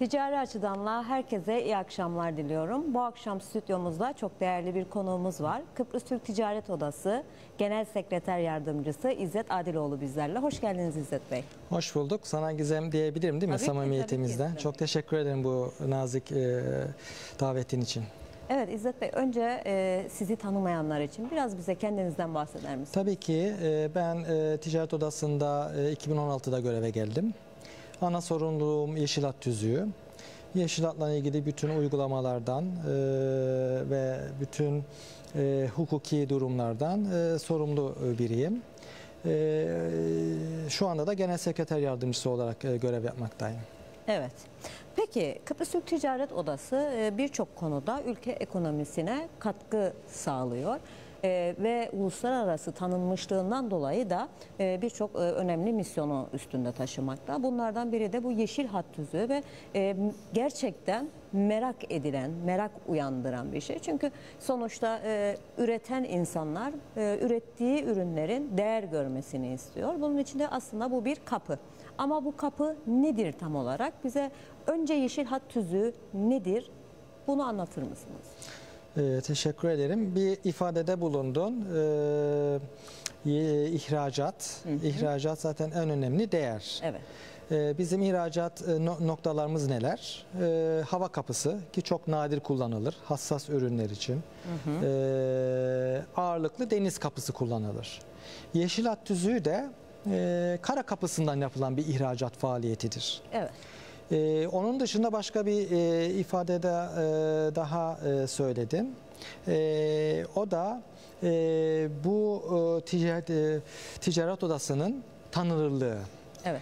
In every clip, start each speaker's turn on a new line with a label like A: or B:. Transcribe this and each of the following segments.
A: Ticari açıdanla herkese iyi akşamlar diliyorum. Bu akşam stüdyomuzda çok değerli bir konuğumuz var. Kıbrıs Türk Ticaret Odası Genel Sekreter Yardımcısı İzzet Adiloğlu bizlerle. Hoş geldiniz İzzet Bey.
B: Hoş bulduk. Sana Gizem diyebilirim değil mi
A: Tabii ki,
B: samimiyetimizden?
A: tabii ki.
B: Çok teşekkür ederim bu nazik e, davetin için.
A: Evet İzzet Bey önce e, sizi tanımayanlar için biraz bize kendinizden bahseder misiniz?
B: Tabii ki e, ben e, ticaret odasında e, 2016'da göreve geldim. Ana sorumluluğum Yeşilat Tüzüğü. Yeşilat'la ilgili bütün uygulamalardan e, ve bütün e, hukuki durumlardan e, sorumlu biriyim. E, şu anda da genel sekreter yardımcısı olarak e, görev yapmaktayım.
A: Evet. Peki Kıbrıs Türk Ticaret Odası e, birçok konuda ülke ekonomisine katkı sağlıyor. E, ve uluslararası tanınmışlığından dolayı da e, birçok e, önemli misyonu üstünde taşımakta. Bunlardan biri de bu yeşil hat tüzüğü ve e, gerçekten merak edilen, merak uyandıran bir şey. Çünkü sonuçta e, üreten insanlar e, ürettiği ürünlerin değer görmesini istiyor. Bunun için de aslında bu bir kapı. Ama bu kapı nedir tam olarak? Bize önce yeşil hat tüzüğü nedir? Bunu anlatır mısınız?
B: Ee, teşekkür ederim. Bir ifadede bulundun. Ee, ihracat. İhracat zaten en önemli değer.
A: Evet.
B: Ee, bizim ihracat e, no- noktalarımız neler? Ee, hava kapısı ki çok nadir kullanılır hassas ürünler için. Ee, ağırlıklı deniz kapısı kullanılır. Yeşil tüzüğü de e, kara kapısından yapılan bir ihracat faaliyetidir.
A: Evet.
B: Ee, onun dışında başka bir e, ifadede e, daha e, söyledim. E, o da e, bu e, ticaret, e, ticaret odasının tanınırlığı.
A: Evet.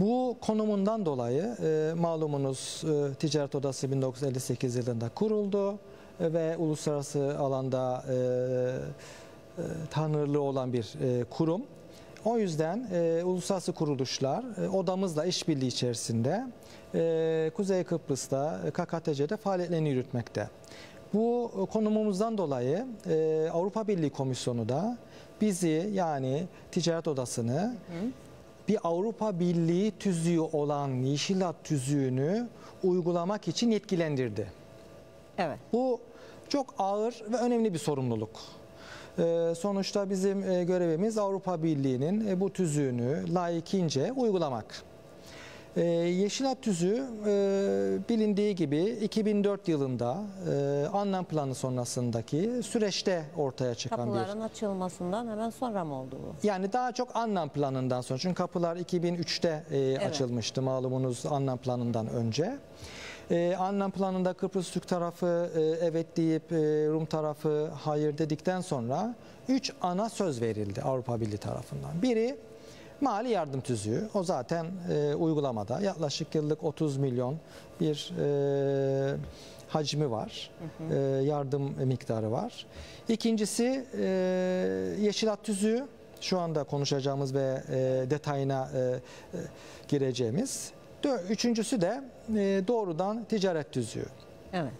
B: Bu konumundan dolayı e, malumunuz e, Ticaret Odası 1958 yılında kuruldu e, ve uluslararası alanda e, e, tanınırlığı olan bir e, kurum. O yüzden e, uluslararası kuruluşlar e, odamızla işbirliği içerisinde e, Kuzey Kıbrıs'ta, e, KKTC'de faaliyetlerini yürütmekte. Bu e, konumumuzdan dolayı e, Avrupa Birliği Komisyonu da bizi yani Ticaret Odası'nı bir Avrupa Birliği tüzüğü olan Yeşil Hat tüzüğünü uygulamak için yetkilendirdi.
A: Evet.
B: Bu çok ağır ve önemli bir sorumluluk. Ee, Sonuçta bizim e, görevimiz Avrupa Birliği'nin e, bu tüzüğünü layıkınca uygulamak. Ee, Yeşil Hat tüzüğü e, bilindiği gibi 2004 yılında e, anlam planı sonrasındaki süreçte ortaya çıkan bir
A: Kapıların açılmasından hemen sonra mı oldu bu?
B: yani daha çok anlam planından sonra. Çünkü kapılar 2003'te e, açılmıştı malumunuz anlam planından önce. E, anlam planında Kıbrıs Türk tarafı e, evet deyip e, Rum tarafı hayır dedikten sonra 3 ana söz verildi Avrupa Birliği tarafından. Biri mali yardım tüzüğü. O zaten e, uygulamada yaklaşık yıllık 30 milyon bir e, hacmi var. E, yardım miktarı var. İkincisi e, Yeşil Hat tüzüğü. Şu anda konuşacağımız ve e, detayına e, e, gireceğimiz. Dö- Üçüncüsü de e, doğrudan ticaret tüzüğü.
A: Evet.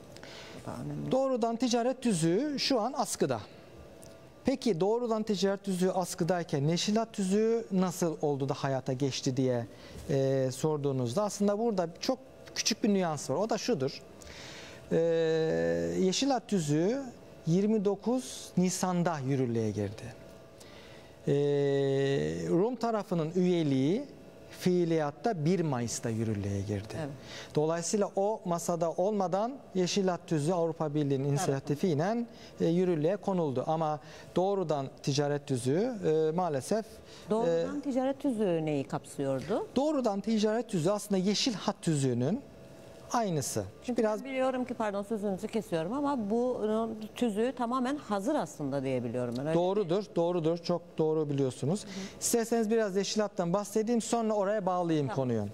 B: Doğrudan ticaret tüzüğü şu an askıda. Peki doğrudan ticaret tüzüğü askıdayken neşilat tüzüğü nasıl oldu da hayata geçti diye e, sorduğunuzda aslında burada çok küçük bir nüans var. O da şudur. E, Yeşilat tüzüğü 29 Nisan'da yürürlüğe girdi. E, Rum tarafının üyeliği fiiliyatta 1 Mayıs'ta yürürlüğe girdi.
A: Evet.
B: Dolayısıyla o masada olmadan Yeşil Hat Tüzüğü Avrupa Birliği'nin inisiyatifiyle e, yürürlüğe konuldu. Ama doğrudan ticaret tüzüğü e, maalesef
A: Doğrudan ticaret tüzüğü neyi kapsıyordu?
B: doğrudan ticaret tüzüğü aslında Yeşil Hat Tüzüğü'nün aynısı.
A: Çünkü biraz biliyorum ki pardon sözünüzü kesiyorum ama bu tüzüğü tamamen hazır aslında diye biliyorum ben. Öyle
B: Doğrudur, doğrudur. Çok doğru biliyorsunuz. İsterseniz biraz Yeşil Hat'tan bahsedeyim sonra oraya bağlayayım konuyu.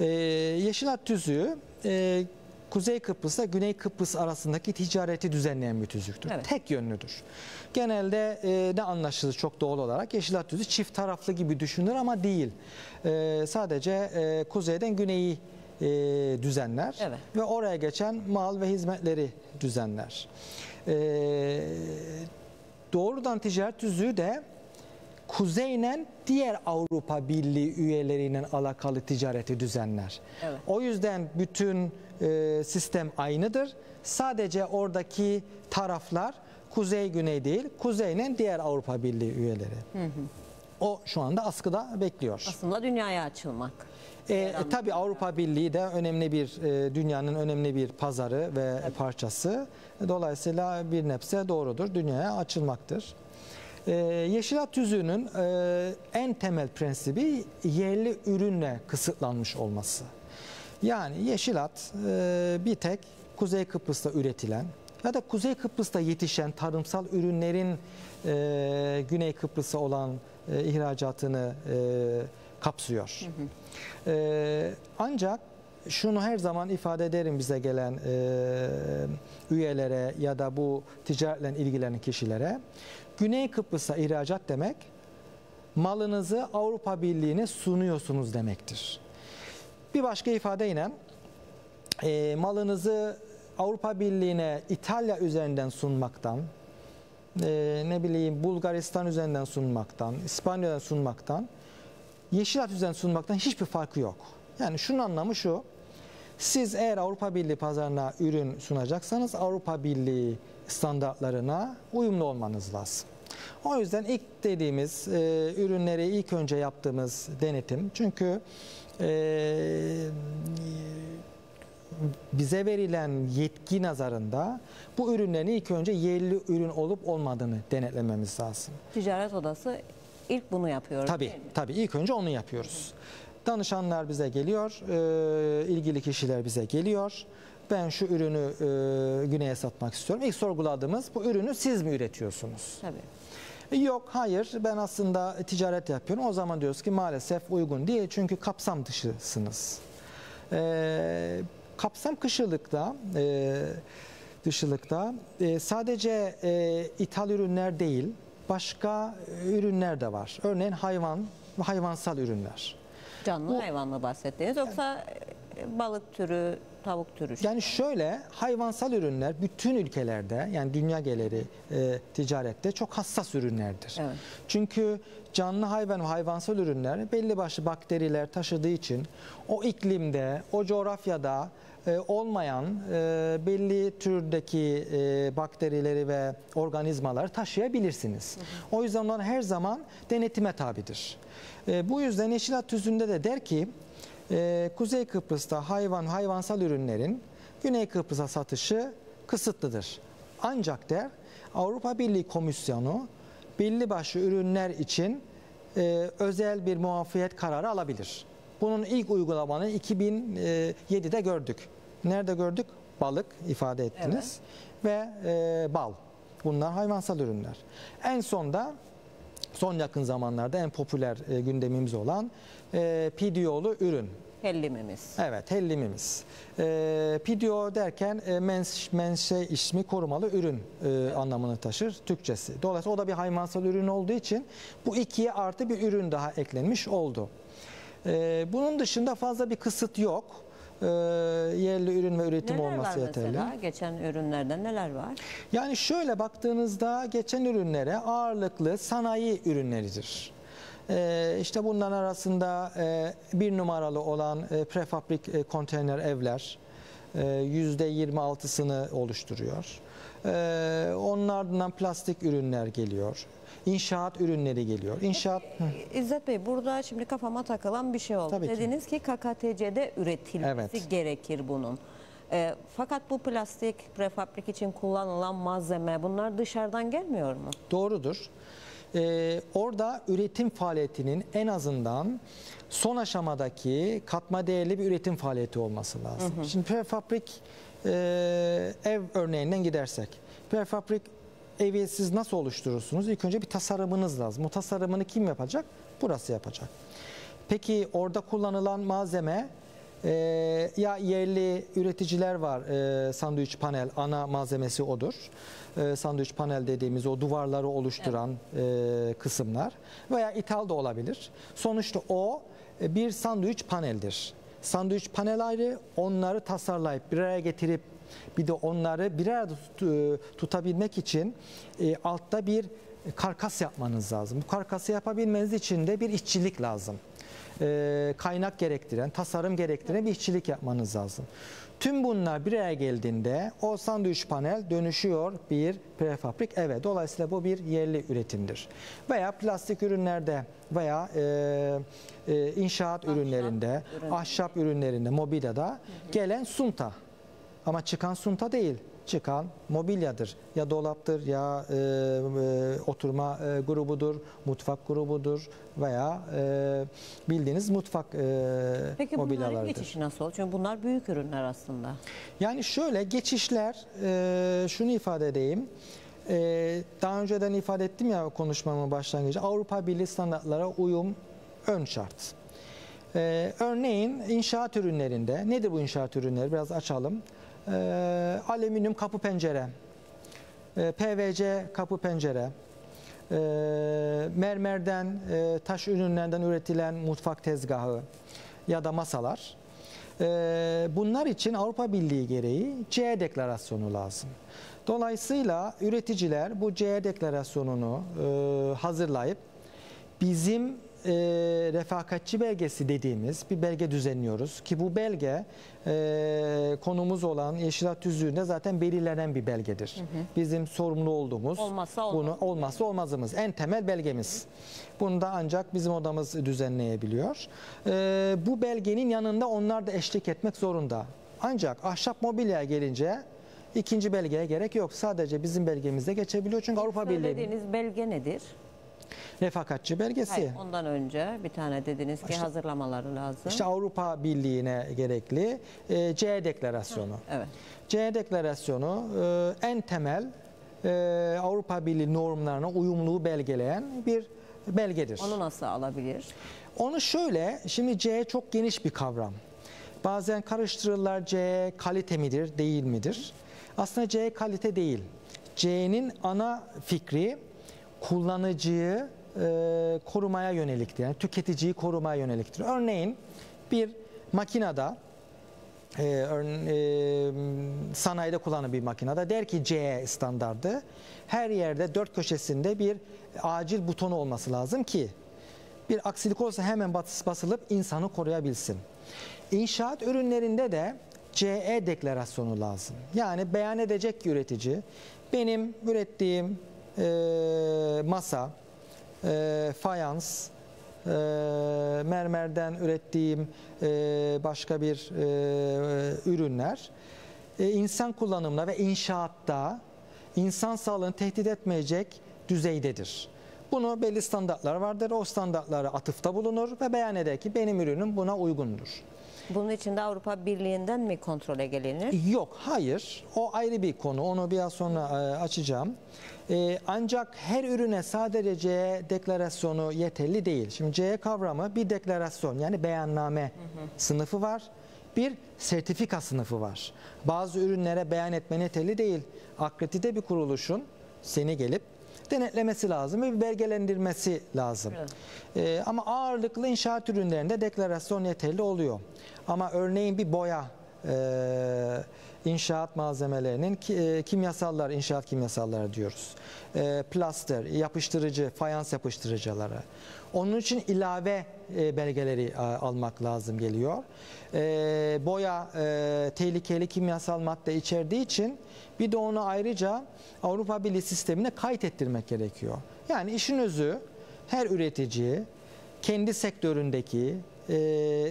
B: Ee, Yeşil Hat tüzüğü e, Kuzey Kıbrıs'la Güney Kıbrıs arasındaki ticareti düzenleyen bir tüzüktür.
A: Evet.
B: Tek yönlüdür. Genelde e, ne anlaşılır çok doğal olarak Yeşil Hat tüzüğü çift taraflı gibi düşünülür ama değil. E, sadece e, kuzeyden güneyi e, düzenler
A: Evet.
B: ve oraya geçen mal ve hizmetleri düzenler. E, doğrudan ticaret tüzüğü de kuzeyle diğer Avrupa Birliği üyeleriyle alakalı ticareti düzenler.
A: Evet.
B: O yüzden bütün e, sistem aynıdır. Sadece oradaki taraflar kuzey güney değil, kuzeyle diğer Avrupa Birliği üyeleri. O şu anda askıda bekliyor.
A: Aslında dünyaya açılmak.
B: E, e, tabii Avrupa Birliği de önemli bir e, dünyanın önemli bir pazarı ve parçası. Dolayısıyla bir nebze doğrudur. Dünyaya açılmaktır. E, Yeşilat tüzüğünün e, en temel prensibi yerli ürünle kısıtlanmış olması. Yani yeşilat e, bir tek Kuzey Kıbrıs'ta üretilen ya da Kuzey Kıbrıs'ta yetişen tarımsal ürünlerin e, Güney Kıbrıs'a olan e, ihracatını e, kapsıyor. E, ancak şunu her zaman ifade ederim bize gelen e, üyelere ya da bu ticaretle ilgilenen kişilere. Güney Kıbrıs'a ihracat demek malınızı Avrupa Birliği'ne sunuyorsunuz demektir. Bir başka ifadeyle e, malınızı Avrupa Birliği'ne İtalya üzerinden sunmaktan, e, ne bileyim Bulgaristan üzerinden sunmaktan, İspanya'dan sunmaktan, Yeşilat üzerinden sunmaktan hiçbir farkı yok. Yani şunun anlamı şu, siz eğer Avrupa Birliği pazarına ürün sunacaksanız Avrupa Birliği standartlarına uyumlu olmanız lazım. O yüzden ilk dediğimiz e, ürünleri ilk önce yaptığımız denetim. Çünkü e, bize verilen yetki nazarında bu ürünlerin ilk önce yerli ürün olup olmadığını denetlememiz lazım.
A: Ticaret odası ilk bunu yapıyor.
B: Tabii, tabii ilk önce onu yapıyoruz. Danışanlar bize geliyor, e, ilgili kişiler bize geliyor. Ben şu ürünü e, güneye satmak istiyorum. İlk sorguladığımız bu ürünü siz mi üretiyorsunuz?
A: Tabii.
B: Yok, hayır ben aslında ticaret yapıyorum. O zaman diyoruz ki maalesef uygun değil çünkü kapsam dışısınız. E, kapsam kışılıkta, e, dışılıkta e, sadece e, ithal ürünler değil, başka ürünler de var. Örneğin hayvan ve hayvansal ürünler.
A: Canlı
B: Bu-
A: hayvan mı bahsettiniz yoksa e, balık türü, tavuk türü?
B: Yani şöyle hayvansal ürünler bütün ülkelerde yani dünya geleri e, ticarette çok hassas ürünlerdir.
A: Evet.
B: Çünkü canlı hayvan ve hayvansal ürünler belli başlı bakteriler taşıdığı için o iklimde, o coğrafyada e, olmayan e, belli türdeki e, bakterileri ve organizmaları taşıyabilirsiniz. O yüzden onlar her zaman denetime tabidir. E, bu yüzden Yeşilat Tüzüğü'nde de der ki e, Kuzey Kıbrıs'ta hayvan hayvansal ürünlerin Güney Kıbrıs'a satışı kısıtlıdır. Ancak der Avrupa Birliği Komisyonu belli başlı ürünler için e, özel bir muafiyet kararı alabilir. Bunun ilk uygulamanı 2007'de gördük. Nerede gördük? Balık ifade ettiniz ve e, bal. Bunlar hayvansal ürünler. En sonda son yakın zamanlarda en popüler e, gündemimiz olan e, PDO'lu ürün.
A: Hellimimiz.
B: Evet, hellimimiz. E, PDO derken e, mens, menşe ismi korumalı ürün e, anlamını taşır Türkçesi. Dolayısıyla o da bir hayvansal ürün olduğu için bu ikiye artı bir ürün daha eklenmiş oldu. E, bunun dışında fazla bir kısıt yok. E, yerli ürün ve üretim
A: Neler var
B: olması yeterli.
A: mesela? Geçen ürünlerden neler var?
B: Yani şöyle baktığınızda geçen ürünlere ağırlıklı sanayi ürünleridir. Ee, işte bunların arasında e, bir numaralı olan e, prefabrik e, konteyner evler e, %26'sını oluşturuyor. Ee, onun ardından plastik ürünler geliyor. İnşaat ürünleri geliyor. İnşaat Hı.
A: İzzet Bey burada şimdi kafama takılan bir şey oldu.
B: Tabii ki.
A: Dediniz ki KKTC'de üretilmesi
B: Evet.
A: gerekir bunun. Ee, fakat bu plastik prefabrik için kullanılan malzeme bunlar dışarıdan gelmiyor mu?
B: Doğrudur. Ee, orada üretim faaliyetinin en azından son aşamadaki katma değerli bir üretim faaliyeti olması lazım. Şimdi prefabrik e, ev örneğinden gidersek. Prefabrik evi siz nasıl oluşturursunuz? İlk önce bir tasarımınız lazım. O tasarımını kim yapacak? Burası yapacak. Peki orada kullanılan malzeme e, ya yerli üreticiler var e, sandviç panel ana malzemesi odur. E, sandviç panel dediğimiz o duvarları oluşturan e, kısımlar veya ithal da olabilir. Sonuçta o e, bir sandviç paneldir. Sandviç panel ayrı onları tasarlayıp bir araya getirip bir de onları bir arada e, tutabilmek için e, altta bir karkas yapmanız lazım. Bu karkası yapabilmeniz için de bir işçilik lazım. E, kaynak gerektiren, tasarım gerektiren bir işçilik yapmanız lazım. Tüm bunlar bir araya geldiğinde o sandviç panel dönüşüyor bir prefabrik eve. Dolayısıyla bu bir yerli üretimdir. Veya plastik ürünlerde veya e, e, inşaat ürünlerinde,
A: ürün.
B: ahşap ürünlerinde, mobilyada gelen sunta. Ama çıkan sunta değil. Çıkan mobilyadır. Ya dolaptır ya e, e, oturma e, grubudur, mutfak grubudur veya e, bildiğiniz mutfak e,
A: Peki bunların
B: mobilyalardır.
A: geçişi nasıl olur? Çünkü bunlar büyük ürünler aslında.
B: Yani şöyle geçişler e, şunu ifade edeyim. E, daha önceden ifade ettim ya konuşmamın başlangıcı Avrupa Birliği standartlara uyum ön şart. E, örneğin inşaat ürünlerinde nedir bu inşaat ürünleri biraz açalım. E, alüminyum kapı pencere, e, PVC kapı pencere, e, mermerden, e, taş ürünlerden üretilen mutfak tezgahı ya da masalar. E, bunlar için Avrupa Birliği gereği CE deklarasyonu lazım. Dolayısıyla üreticiler bu CE deklarasyonunu e, hazırlayıp bizim e, refakatçi belgesi dediğimiz bir belge düzenliyoruz ki bu belge e, konumuz olan Yeşilat Tüzüğü'nde zaten belirlenen bir belgedir. Bizim sorumlu olduğumuz
A: Olmazsa olmaz.
B: bunu olmazsa olmazımız en temel belgemiz. Bunu da ancak bizim odamız düzenleyebiliyor. E, bu belgenin yanında onlar da eşlik etmek zorunda. Ancak ahşap mobilyaya gelince ikinci belgeye gerek yok. Sadece bizim belgemizde geçebiliyor çünkü Avrupa Birliği
A: Söylediğiniz belge nedir?
B: Refakatçi belgesi.
A: Hayır, ondan önce bir tane dediniz ki
B: İşte-
A: hazırlamaları lazım.
B: İşte Avrupa Birliği'ne gerekli e, CE deklarasyonu.
A: evet.
B: CE deklarasyonu e, en temel e, Avrupa Birliği normlarına uyumluluğu belgeleyen bir belgedir.
A: Onu nasıl alabilir?
B: Onu şöyle, şimdi CE çok geniş bir kavram. Bazen karıştırırlar CE kalite midir, değil midir? Aslında CE kalite değil. CE'nin ana fikri kullanıcıyı e, korumaya yöneliktir. Yani tüketiciyi korumaya yöneliktir. Örneğin bir makinede e, e, sanayide kullanılan bir makinede der ki CE standardı her yerde dört köşesinde bir acil butonu olması lazım ki bir aksilik olsa hemen bas- basılıp insanı koruyabilsin. İnşaat ürünlerinde de CE deklarasyonu lazım. Yani beyan edecek ki üretici benim ürettiğim e, masa, e, fayans, e, mermerden ürettiğim e, başka bir e, ürünler e, insan kullanımına ve inşaatta insan sağlığını tehdit etmeyecek düzeydedir. Bunu belli standartlar vardır. O standartlara atıfta bulunur ve beyan eder ki benim ürünüm buna uygundur.
A: Bunun için de Avrupa Birliği'nden mi kontrole gelinir?
B: Yok, hayır. O ayrı bir konu. Onu biraz sonra e, açacağım. E, ancak her ürüne sadece CE deklarasyonu yeterli değil. Şimdi CE kavramı bir deklarasyon yani beyanname sınıfı var. Bir sertifika sınıfı var. Bazı ürünlere beyan etmen yeterli değil. Akredite bir kuruluşun seni gelip denetlemesi lazım ve bir belgelendirmesi lazım.
A: Evet.
B: Ee, ama ağırlıklı inşaat ürünlerinde deklarasyon yeterli oluyor. Ama örneğin bir boya, e, inşaat malzemelerinin e, kimyasallar, inşaat kimyasalları diyoruz. E, plaster, yapıştırıcı, fayans yapıştırıcıları. Onun için ilave e, belgeleri almak lazım geliyor. Boya tehlikeli kimyasal madde içerdiği için bir de onu ayrıca Avrupa Birliği sistemine kayıt ettirmek gerekiyor. Yani işin özü her üretici kendi sektöründeki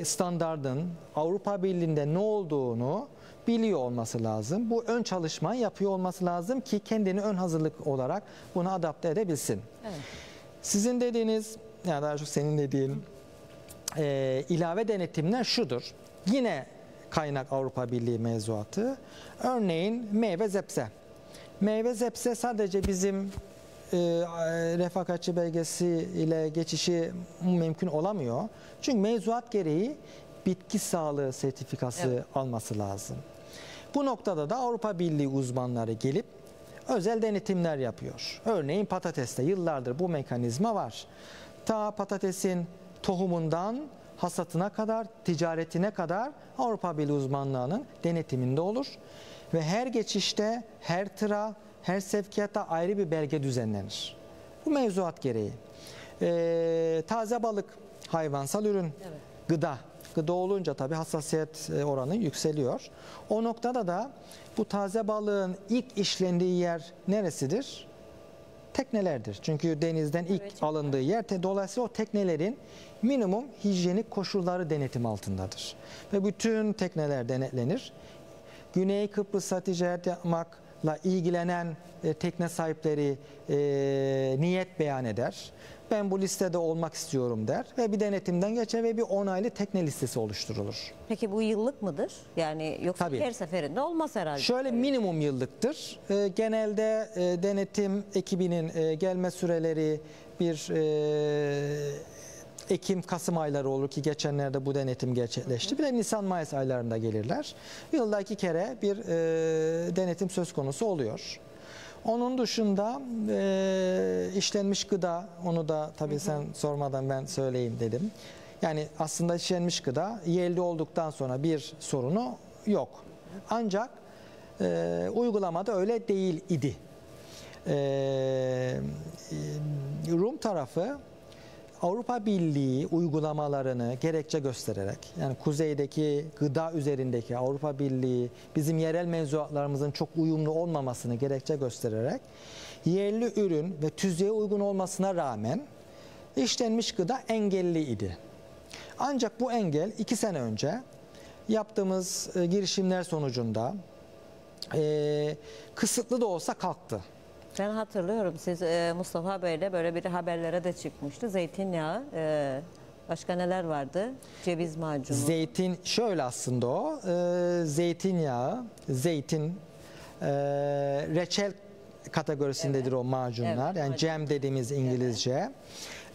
B: standardın Avrupa Birliği'nde ne olduğunu biliyor olması lazım. Bu ön çalışmayı yapıyor olması lazım ki kendini ön hazırlık olarak bunu adapte edebilsin.
A: Evet.
B: Sizin dediğiniz, ya daha çok senin dediğin e, ilave denetimler şudur. Yine kaynak Avrupa Birliği mevzuatı. Örneğin meyve zepse. Meyve zepse sadece bizim e, refakatçi belgesi ile geçişi mümkün olamıyor. Çünkü mevzuat gereği bitki sağlığı sertifikası
A: Evet.
B: alması lazım. Bu noktada da Avrupa Birliği uzmanları gelip özel denetimler yapıyor. Örneğin patateste yıllardır bu mekanizma var. Ta patatesin tohumundan hasatına kadar, ticaretine kadar Avrupa Birliği uzmanlığının denetiminde olur. Ve her geçişte, her tıra, her sevkiyatta ayrı bir belge düzenlenir. Bu mevzuat gereği. Ee, taze balık, hayvansal ürün, gıda. Gıda olunca tabii hassasiyet e, oranı yükseliyor. O noktada da bu taze balığın ilk işlendiği yer neresidir? Teknelerdir. Çünkü denizden ilk
A: Evet.
B: alındığı yer. Dolayısıyla o teknelerin minimum hijyenik koşulları denetim altındadır. Ve bütün tekneler denetlenir. Güney Kıbrıs'a ticaret yapmakla ilgilenen e, tekne sahipleri e, niyet beyan eder. Ben bu listede olmak istiyorum der ve bir denetimden geçer ve bir onaylı tekne listesi oluşturulur.
A: Peki bu yıllık mıdır? Yani yoksa
B: Tabii.
A: her seferinde olmaz herhalde.
B: Şöyle minimum yıllıktır. E, genelde e, denetim ekibinin e, gelme süreleri bir e, Ekim, Kasım ayları olur ki geçenlerde bu denetim gerçekleşti. Bir de Nisan, Mayıs aylarında gelirler. Yılda iki kere bir e, denetim söz konusu oluyor. Onun dışında e, işlenmiş gıda, onu da tabii sen sormadan ben söyleyeyim dedim. Yani aslında işlenmiş gıda yerli olduktan sonra bir sorunu yok. Ancak e, uygulamada öyle değil idi. E, e, Rum tarafı Avrupa Birliği uygulamalarını gerekçe göstererek yani kuzeydeki gıda üzerindeki Avrupa Birliği bizim yerel mevzuatlarımızın çok uyumlu olmamasını gerekçe göstererek yerli ürün ve tüzüğe uygun olmasına rağmen işlenmiş gıda engelli idi. Ancak bu engel iki sene önce yaptığımız e, girişimler sonucunda e, kısıtlı da olsa kalktı.
A: Ben hatırlıyorum siz e, Mustafa Bey'le böyle bir haberlere de çıkmıştı. Zeytinyağı, e, başka neler vardı? Ceviz macunu.
B: Zeytin şöyle aslında o e, zeytinyağı, zeytin, e, reçel kategorisindedir o macunlar.
A: Evet,
B: yani
A: macun.
B: cem dediğimiz İngilizce.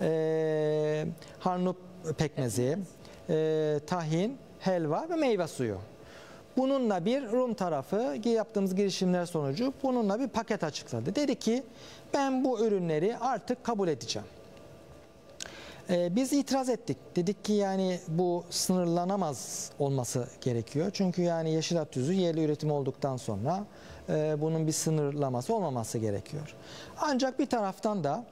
B: E, harnup pekmezi, e, tahin, helva ve meyve suyu. Bununla bir Rum tarafı yaptığımız girişimler sonucu bununla bir paket açıkladı. Dedi ki ben bu ürünleri artık kabul edeceğim. Ee, biz itiraz ettik. Dedik ki yani bu sınırlanamaz olması gerekiyor. Çünkü yani yeşil at tüzü yerli üretim olduktan sonra e, bunun bir sınırlaması olmaması gerekiyor. Ancak bir taraftan da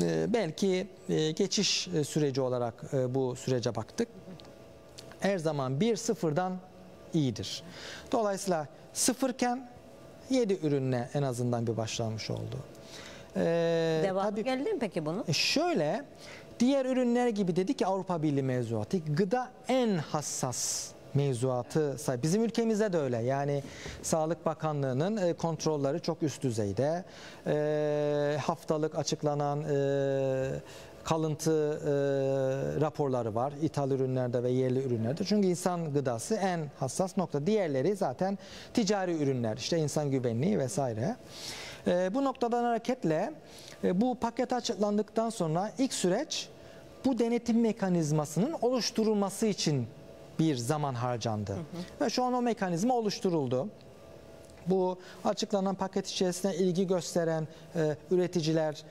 B: e, belki e, geçiş e, süreci olarak e, bu sürece baktık. Her zaman bir sıfırdan iyidir. Dolayısıyla sıfırken 7 ürünle en azından bir başlanmış oldu. Ee,
A: Devamı
B: tabii-
A: geldi mi peki bunun?
B: e Şöyle diğer ürünler gibi dedik ki Avrupa Birliği mevzuatı gıda en hassas mevzuatı bizim ülkemizde de öyle yani Sağlık Bakanlığı'nın e, kontrolleri çok üst düzeyde E, haftalık açıklanan e, kalıntı e, raporları var ithal ürünlerde ve yerli ürünlerde çünkü insan gıdası en hassas nokta diğerleri zaten ticari ürünler işte insan güvenliği vesaire. E, bu noktadan hareketle e, bu paket açıklandıktan sonra ilk süreç bu denetim mekanizmasının oluşturulması için bir zaman harcandı. Ve şu an o mekanizma oluşturuldu. Bu açıklanan paket içerisinde ilgi gösteren e, üreticiler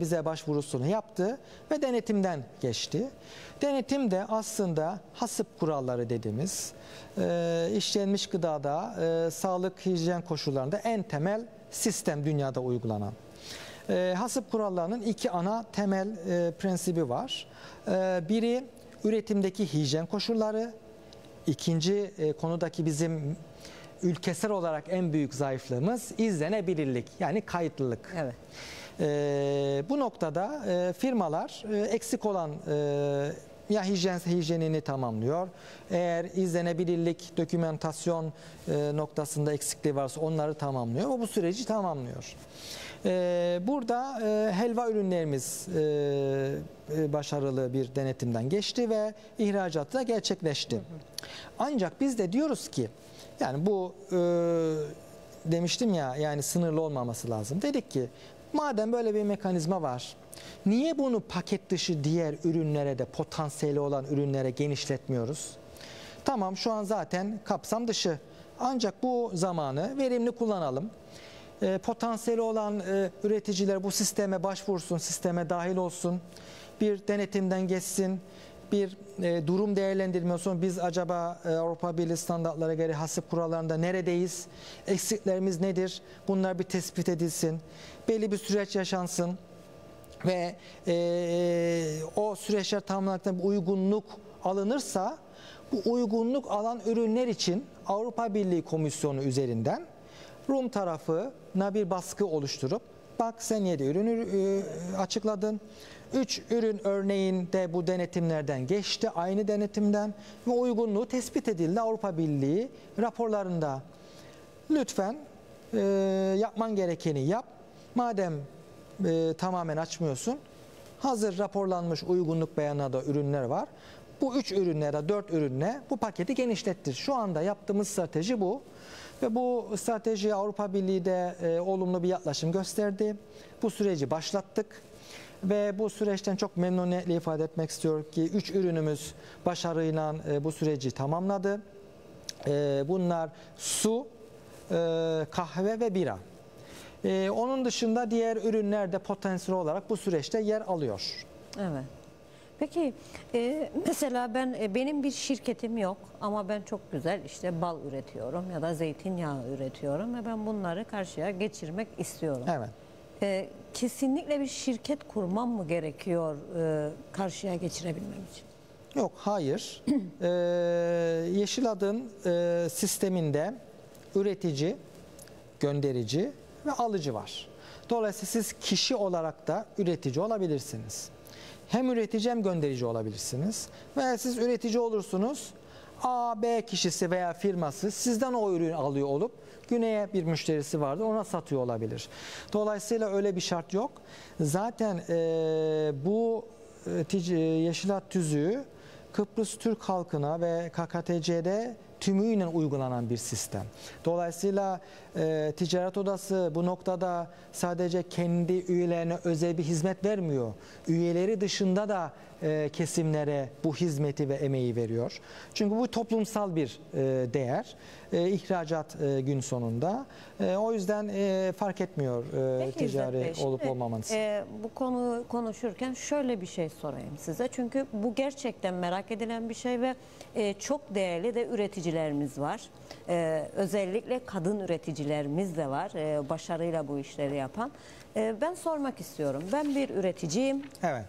B: bize başvurusunu yaptı ve denetimden geçti. Denetim de aslında hasıp kuralları dediğimiz e, işlenmiş gıdada e, sağlık hijyen koşullarında en temel sistem dünyada uygulanan. E, hasıp kurallarının iki ana temel e, prensibi var. E, biri üretimdeki hijyen koşulları, İkinci e, konudaki bizim ülkesel olarak en büyük zayıflığımız izlenebilirlik yani kayıtlılık.
A: Evet.
B: E, bu noktada e, firmalar e, eksik olan e, ya hijyen hijyenini tamamlıyor. Eğer izlenebilirlik, dokümentasyon e, noktasında eksikliği varsa onları tamamlıyor ve bu süreci tamamlıyor. E, burada e, helva ürünlerimiz e, e, başarılı bir denetimden geçti ve ihracatı da gerçekleşti. Ancak biz de diyoruz ki yani bu e, demiştim ya yani sınırlı olmaması lazım. Dedik ki madem böyle bir mekanizma var niye bunu paket dışı diğer ürünlere de potansiyeli olan ürünlere genişletmiyoruz? Tamam şu an zaten kapsam dışı ancak bu zamanı verimli kullanalım. E, potansiyeli olan e, üreticiler bu sisteme başvursun, sisteme dahil olsun. Bir denetimden geçsin, bir e, durum değerlendirme olsun. Biz acaba e, Avrupa Birliği standartlara göre hasip kurallarında neredeyiz? Eksiklerimiz nedir? Bunlar bir tespit edilsin. Belli bir süreç yaşansın. ve e, o süreçler tamamlandıktan bir uygunluk alınırsa bu uygunluk alan ürünler için Avrupa Birliği Komisyonu üzerinden Rum tarafına bir baskı oluşturup bak sen 7 ürünü e, açıkladın. 3 ürün örneğinde bu denetimlerden geçti aynı denetimden ve uygunluğu tespit edildi Avrupa Birliği raporlarında. Lütfen e, yapman gerekeni yap. Madem e, tamamen açmıyorsun. Hazır raporlanmış uygunluk beyanında ürünler var. Bu üç ürünle ya da dört ürünle bu paketi genişlettir. Şu anda yaptığımız strateji bu. Ve bu stratejiye Avrupa Birliği de e, olumlu bir yaklaşım gösterdi. Bu süreci başlattık. Ve bu süreçten çok memnuniyetle ifade etmek istiyorum ki üç ürünümüz başarıyla e, bu süreci tamamladı. E, bunlar su, e, kahve ve bira. E, onun dışında diğer ürünler de potansiyel olarak bu süreçte yer alıyor.
A: Evet. Peki e, mesela ben e, benim bir şirketim yok ama ben çok güzel işte bal üretiyorum ya da zeytinyağı üretiyorum ve ben bunları karşıya geçirmek istiyorum.
B: Evet.
A: E, kesinlikle bir şirket kurmam mı gerekiyor e, karşıya geçirebilmem için?
B: Yok, hayır. ee, Yeşil Adın e, sisteminde üretici, gönderici ve alıcı var. Dolayısıyla siz kişi olarak da üretici olabilirsiniz. Hem üretici hem gönderici olabilirsiniz. Veya siz üretici olursunuz, A, B kişisi veya firması sizden o ürünü alıyor olup güneye bir müşterisi vardır ona satıyor olabilir. Dolayısıyla öyle bir şart yok. Zaten e, bu e, tic- Yeşil Hat tüzüğü Kıbrıs Türk halkına ve KKTC'de tümüyle uygulanan bir sistem. Dolayısıyla e, ticaret odası bu noktada sadece kendi üyelerine özel bir hizmet vermiyor. Üyeleri dışında da e, kesimlere bu hizmeti ve emeği veriyor. Çünkü bu toplumsal bir e, değer. E, ihracat e, gün sonunda. E, o yüzden e, fark etmiyor e,
A: Peki
B: ticari
A: Bey,
B: olup olmamanız.
A: e, bu konu konuşurken şöyle bir şey sorayım size. Çünkü bu gerçekten merak edilen bir şey ve e, çok değerli de üreticilerimiz var. E, özellikle kadın üreticilerimiz de var. e, başarıyla bu işleri yapan. E, ben sormak istiyorum. Ben bir üreticiyim
B: Evet.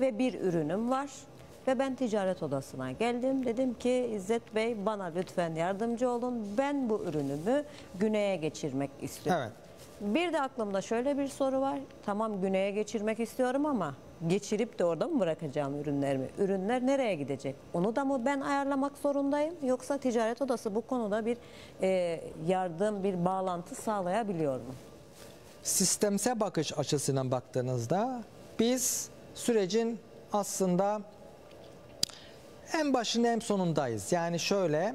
A: ve bir ürünüm var. Ve ben ticaret odasına geldim. Dedim ki İzzet Bey bana lütfen yardımcı olun. Ben bu ürünümü güneye geçirmek istiyorum.
B: Evet.
A: Bir de aklımda şöyle bir soru var. Tamam güneye geçirmek istiyorum ama geçirip de orada mı bırakacağım ürünlerimi? Ürünler nereye gidecek? Onu da mı ben ayarlamak zorundayım? Yoksa ticaret odası bu konuda bir e, yardım, bir bağlantı sağlayabiliyor mu?
B: sistemsel bakış açısından baktığınızda biz sürecin aslında hem başında hem sonundayız. Yani şöyle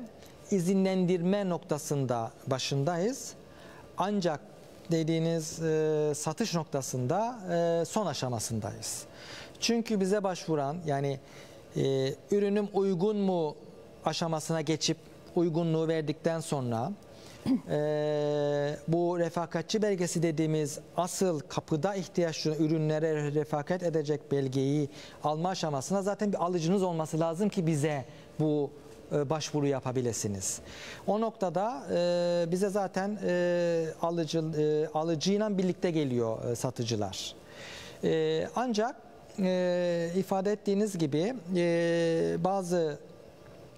B: izinlendirme noktasında başındayız. Ancak dediğiniz e, satış noktasında e, son aşamasındayız. Çünkü bize başvuran yani e, ürünüm uygun mu aşamasına geçip uygunluğu verdikten sonra ee, bu refakatçi belgesi dediğimiz asıl kapıda ihtiyaç duyan ürünlere refakat edecek belgeyi alma aşamasına zaten bir alıcınız olması lazım ki bize bu e, başvuru yapabilirsiniz. O noktada e, bize zaten e, alıcı e, alıcıyla birlikte geliyor e, satıcılar. E, ancak e, ifade ettiğiniz gibi e, bazı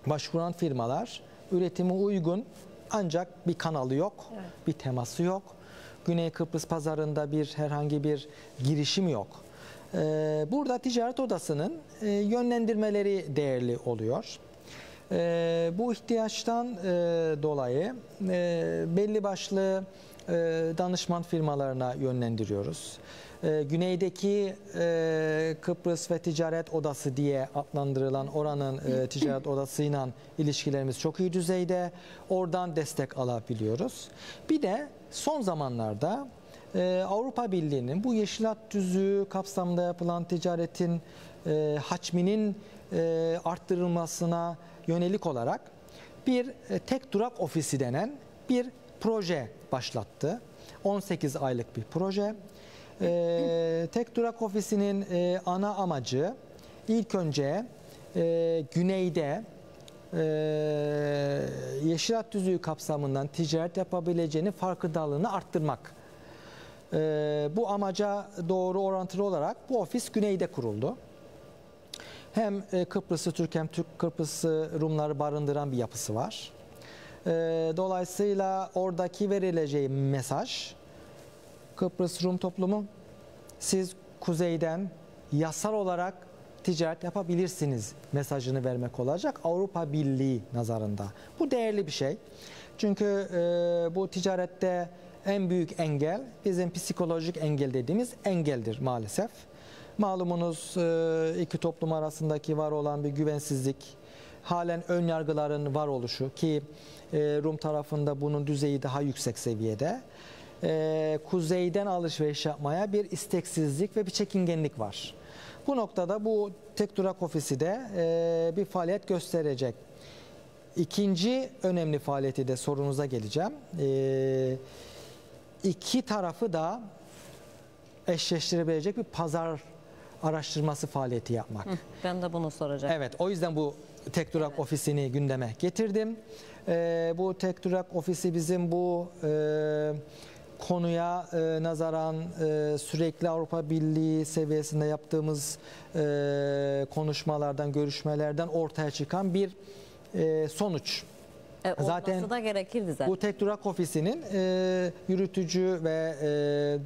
B: başvuran firmalar üretimi uygun ancak bir kanalı yok, bir teması yok. Güney Kıbrıs pazarında bir herhangi bir girişim yok. Burada ticaret odasının e, yönlendirmeleri değerli oluyor. Ee, bu ihtiyaçtan e, dolayı e, belli başlı e, danışman firmalarına yönlendiriyoruz. E, güneydeki e, Kıbrıs ve Ticaret Odası diye adlandırılan oranın e, ticaret odasıyla ilişkilerimiz çok iyi düzeyde. Oradan destek alabiliyoruz. Bir de son zamanlarda e, Avrupa Birliği'nin bu Yeşil Hat Tüzüğü kapsamında yapılan ticaretin e, hacminin e, arttırılmasına yönelik olarak bir e, tek durak ofisi denen bir proje başlattı. 18 aylık bir proje. E, tek durak ofisinin e, ana amacı ilk önce e, güneyde e, Yeşil Hat Tüzüğü kapsamından ticaret yapabileceğini farkındalığını arttırmak. E, bu amaca doğru orantılı olarak bu ofis güneyde kuruldu. Hem e, Kıbrıs'ı Türk hem Türk Kıbrıs'ı Rumları barındıran bir yapısı var. E, dolayısıyla oradaki verileceği mesaj Kıbrıs Rum toplumu siz kuzeyden yasal olarak ticaret yapabilirsiniz mesajını vermek olacak Avrupa Birliği nazarında. Bu değerli bir şey. Çünkü e, bu ticarette en büyük engel bizim psikolojik engel dediğimiz engeldir maalesef. Malumunuz e, iki toplum arasındaki var olan bir güvensizlik, halen ön yargıların var oluşu ki e, Rum tarafında bunun düzeyi daha yüksek seviyede. E, kuzeyden alışveriş yapmaya bir isteksizlik ve bir çekingenlik var. Bu noktada bu tek durak ofisi de bir faaliyet gösterecek. İkinci önemli faaliyeti de sorunuza geleceğim. İki tarafı da eşleştirebilecek bir pazar araştırması faaliyeti yapmak. Hı,
A: ben de bunu soracağım.
B: Evet o yüzden bu tek durak evet. ofisini gündeme getirdim. Ee, bu tek durak ofisi bizim bu e, konuya e, nazaran e, sürekli Avrupa Birliği seviyesinde yaptığımız e, konuşmalardan, görüşmelerden ortaya çıkan bir e, sonuç.
A: E, zaten da gerekirdi zaten.
B: Bu tek durak ofisinin e, yürütücü ve e,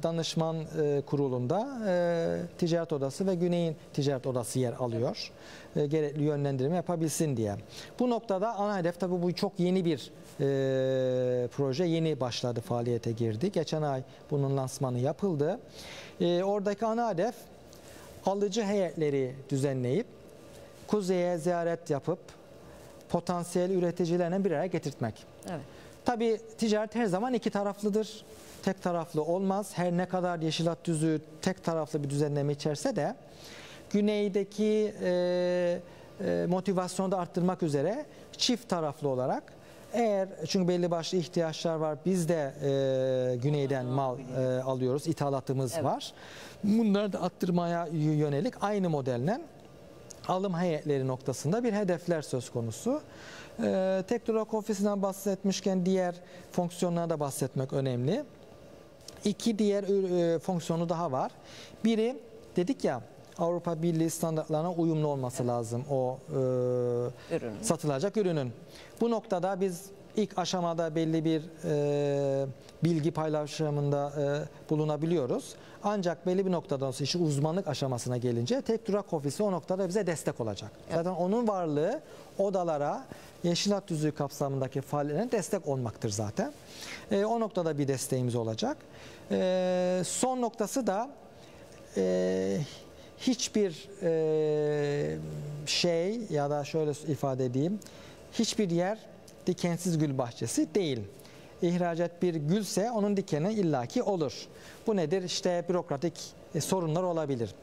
B: danışman e, kurulunda e, ticaret odası ve Güney'in ticaret odası yer alıyor. E, gerekli yönlendirme yapabilsin diye. Bu noktada ana hedef tabii bu çok yeni bir e, proje. Yeni başladı faaliyete girdi. Geçen ay bunun lansmanı yapıldı. E, oradaki ana hedef alıcı heyetleri düzenleyip kuzeye ziyaret yapıp potansiyel üreticilerine bir araya getirtmek. Evet. Tabii ticaret her zaman iki taraflıdır. Tek taraflı olmaz. Her ne kadar Yeşil Hat Düzü tek taraflı bir düzenleme içerse de güneydeki e, e, motivasyonu da arttırmak üzere çift taraflı olarak eğer çünkü belli başlı ihtiyaçlar var. Biz de e, güneyden mal e, alıyoruz. ithalatımız evet. var. Bunları da arttırmaya yönelik aynı modelle alım heyetleri noktasında bir hedefler söz konusu. Ee, tek durak ofisinden bahsetmişken diğer fonksiyonlara da bahsetmek önemli. İki diğer e, fonksiyonu daha var. Biri dedik ya Avrupa Birliği standartlarına uyumlu olması lazım o e, satılacak ürünün. Bu noktada biz ilk aşamada belli bir e, bilgi paylaşımında e, bulunabiliyoruz. Ancak belli bir noktadan sonra işi uzmanlık aşamasına gelince tek durak ofisi o noktada bize destek olacak. Evet. Zaten onun varlığı odalara Yeşil Hat Düzlüğü kapsamındaki faaliyetlerine destek olmaktır zaten. E, o noktada bir desteğimiz olacak. E, son noktası da e, hiçbir e, şey ya da şöyle ifade edeyim hiçbir yer dikensiz gül bahçesi değil. İhracat bir gülse onun dikeni illaki olur. Bu nedir? İşte bürokratik e, sorunlar olabilir.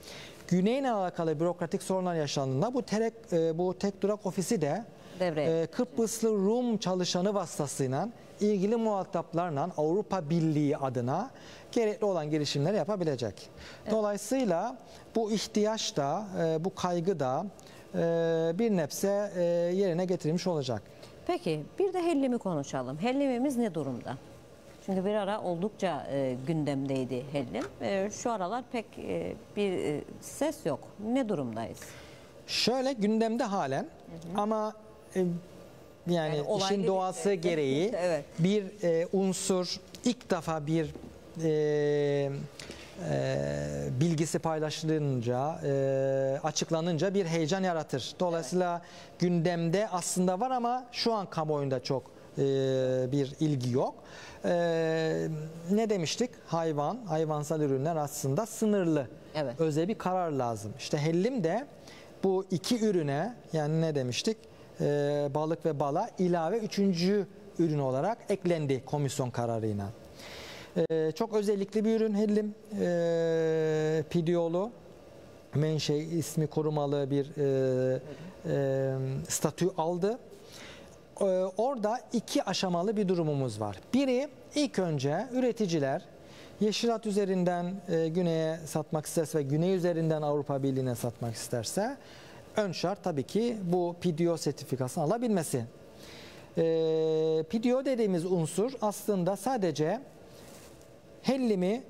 B: Güney'le alakalı bürokratik sorunlar yaşandığında bu, terek, e, bu tek durak ofisi de e, Kıbrıslı Rum çalışanı vasıtasıyla ilgili muhataplarla Avrupa Birliği adına gerekli olan girişimleri yapabilecek. Evet. Dolayısıyla bu ihtiyaç da, bu kaygı da bir nebze yerine getirilmiş olacak.
A: Peki bir de hellimi konuşalım. Hellimimiz ne durumda? Çünkü bir ara oldukça e, gündemdeydi hellim. E, şu aralar pek e, bir e, ses yok. Ne durumdayız?
B: Şöyle gündemde halen hı hı. ama e, yani, yani işin doğası şey. gereği evet. bir e, unsur ilk defa bir e, bilgisi paylaşılınca, e, açıklanınca bir heyecan yaratır. Dolayısıyla evet. gündemde aslında var ama şu an kamuoyunda çok e, bir ilgi yok. E, ne demiştik? Hayvan, hayvansal ürünler aslında sınırlı. Evet. Özel bir karar lazım. İşte hellim de bu iki ürüne yani ne demiştik? E, balık ve bala ilave üçüncü ürün olarak eklendi komisyon kararıyla. Ee, çok özellikli bir ürün hellim. Ee, Pidiolu menşe ismi korumalı bir e, e, statü aldı. Ee, orada iki aşamalı bir durumumuz var. Biri ilk önce üreticiler Yeşilat üzerinden e, güneye satmak isterse ve güney üzerinden Avrupa Birliği'ne satmak isterse ön şart tabii ki bu PDO sertifikasını alabilmesi. E, PDO dediğimiz unsur aslında sadece hellimi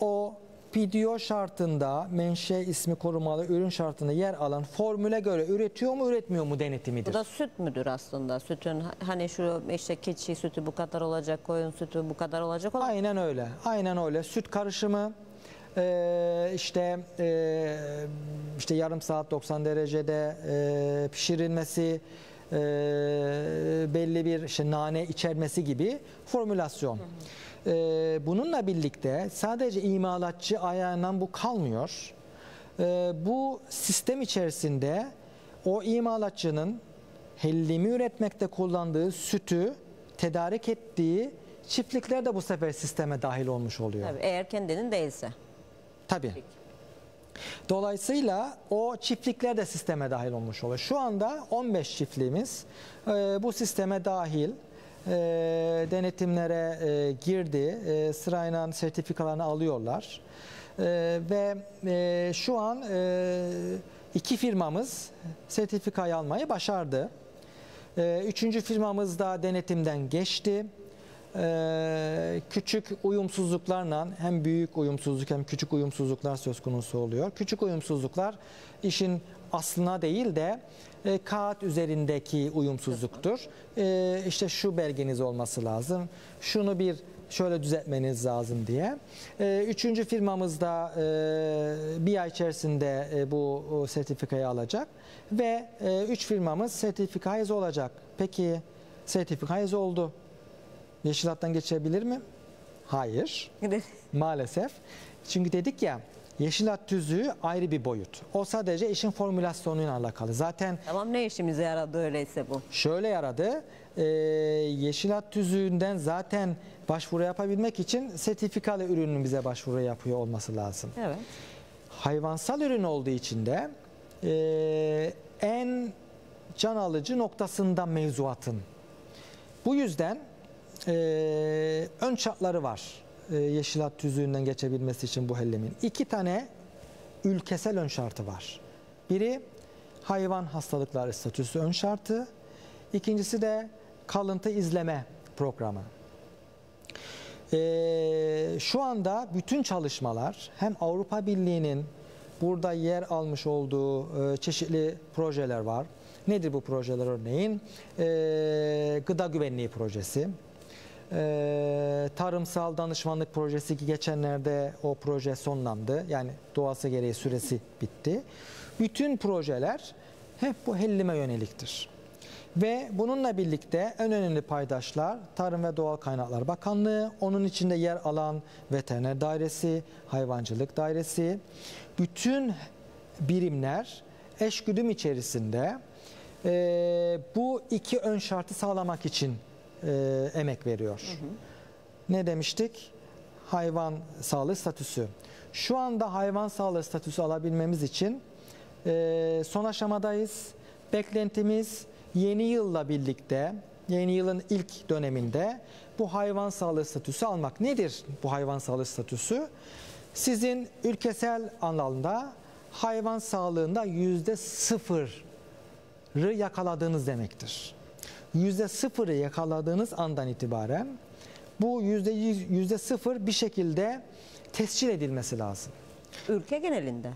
B: o PDO şartında menşe ismi korumalı ürün şartında yer alan formüle göre üretiyor mu üretmiyor mu denetimidir.
A: Bu da süt müdür aslında? Sütün hani şu işte keçi sütü bu kadar olacak, koyun sütü bu kadar olacak. olan-
B: Aynen öyle. Aynen öyle. Süt karışımı işte e, işte yarım saat 90 derecede e, pişirilmesi e, belli bir işte nane içermesi gibi formülasyon. E, bununla birlikte sadece imalatçı ayağından bu kalmıyor. E, bu sistem içerisinde o imalatçının hellimi üretmekte kullandığı sütü tedarik ettiği çiftlikler de bu sefer sisteme dahil olmuş oluyor.
A: Tabii, eğer kendinin değilse.
B: Tabii. Dolayısıyla o çiftlikler de sisteme dahil olmuş oluyor. Şu anda 15 çiftliğimiz e, bu sisteme dahil e, denetimlere e, girdi. E, sırayla sertifikalarını alıyorlar. E, ve e, şu an e, iki firmamız sertifikayı almayı başardı. E, üçüncü firmamız da denetimden geçti. Ee, küçük uyumsuzluklarla hem büyük uyumsuzluk hem küçük uyumsuzluklar söz konusu oluyor. Küçük uyumsuzluklar işin aslına değil de e, kağıt üzerindeki uyumsuzluktur. E, işte şu belgeniz olması lazım. Şunu bir şöyle düzeltmeniz lazım diye. E, üçüncü firmamız da e, bir ay içerisinde e, bu sertifikayı alacak ve e, üç firmamız sertifikayız olacak. Peki sertifikayız oldu. Yeşil hattan geçebilir mi? Hayır. Maalesef. Çünkü dedik ya yeşil hat tüzüğü ayrı bir boyut. O sadece işin formülasyonuyla alakalı. Zaten
A: tamam ne işimize yaradı öyleyse bu?
B: şöyle yaradı. E, yeşil hat tüzüğünden zaten başvuru yapabilmek için sertifikalı ürünün bize başvuru yapıyor olması lazım.
A: Evet.
B: Hayvansal ürün olduğu için de e, en can alıcı noktasında mevzuatın. Bu yüzden e, ön şartları var e, yeşil hat tüzüğünden geçebilmesi için bu hellemin. İki tane ülkesel ön şartı var. Biri hayvan hastalıkları statüsü ön şartı. İkincisi de kalıntı izleme programı. Ee, şu anda bütün çalışmalar hem Avrupa Birliği'nin burada yer almış olduğu e, çeşitli projeler var. Nedir bu projeler örneğin? Ee, gıda güvenliği projesi, ee, tarımsal danışmanlık projesi ki geçenlerde o proje sonlandı. Yani doğası gereği süresi bitti. Bütün projeler hep bu hellime yöneliktir. Ve bununla birlikte en önemli paydaşlar Tarım ve Doğal Kaynaklar Bakanlığı, onun içinde yer alan Veteriner Dairesi, Hayvancılık Dairesi, bütün birimler eşgüdüm içerisinde e, bu iki ön şartı sağlamak için e, emek veriyor. Ne demiştik? Hayvan sağlığı statüsü. Şu anda hayvan sağlığı statüsü alabilmemiz için e, son aşamadayız. Beklentimiz yeni yılla birlikte, yeni yılın ilk döneminde bu hayvan sağlığı statüsü almak. Nedir bu hayvan sağlığı statüsü? Sizin ülkesel anlamda hayvan sağlığında yüzde sıfırı yakaladığınız demektir. Yüzde sıfırı yakaladığınız andan itibaren bu yüzde yüz- yüzde sıfır bir şekilde tescil edilmesi lazım.
A: Ülke genelinde.